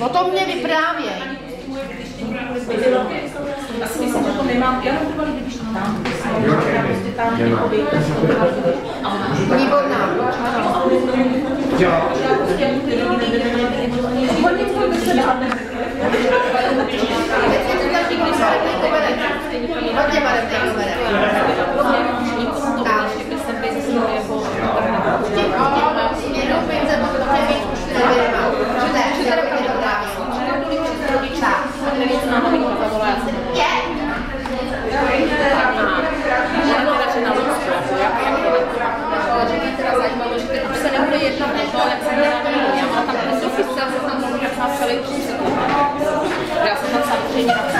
O tom mě vyprávěj. Asi myslím, že to nemám, já mám trvalý když tam, Výborná. hodně to by se dá já mám tam ten dopis, já jsem tam napsala celý přístup. Já jsem tam samozřejmě napsala,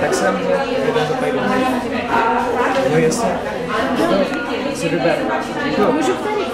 Tak jsem jeden to tady No jasně. No, co vyber. Můžu který?